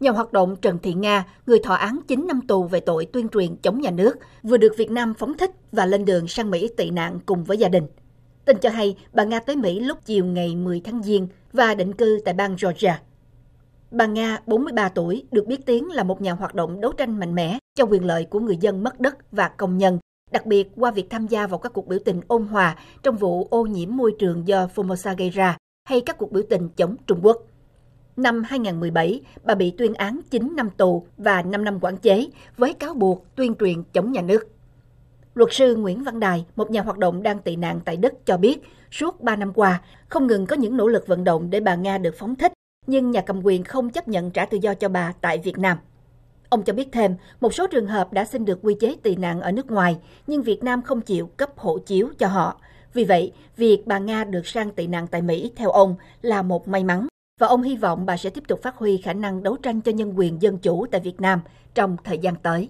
Nhà hoạt động Trần Thị Nga, người thọ án 9 năm tù về tội tuyên truyền chống nhà nước, vừa được Việt Nam phóng thích và lên đường sang Mỹ tị nạn cùng với gia đình. Tin cho hay, bà Nga tới Mỹ lúc chiều ngày 10 tháng Giêng và định cư tại bang Georgia. Bà Nga, 43 tuổi, được biết tiếng là một nhà hoạt động đấu tranh mạnh mẽ cho quyền lợi của người dân mất đất và công nhân, đặc biệt qua việc tham gia vào các cuộc biểu tình ôn hòa trong vụ ô nhiễm môi trường do Formosa gây ra hay các cuộc biểu tình chống Trung Quốc. Năm 2017, bà bị tuyên án 9 năm tù và 5 năm quản chế với cáo buộc tuyên truyền chống nhà nước. Luật sư Nguyễn Văn Đài, một nhà hoạt động đang tị nạn tại Đức cho biết, suốt 3 năm qua, không ngừng có những nỗ lực vận động để bà Nga được phóng thích, nhưng nhà cầm quyền không chấp nhận trả tự do cho bà tại Việt Nam. Ông cho biết thêm, một số trường hợp đã xin được quy chế tị nạn ở nước ngoài, nhưng Việt Nam không chịu cấp hộ chiếu cho họ. Vì vậy, việc bà Nga được sang tị nạn tại Mỹ, theo ông, là một may mắn và ông hy vọng bà sẽ tiếp tục phát huy khả năng đấu tranh cho nhân quyền dân chủ tại Việt Nam trong thời gian tới.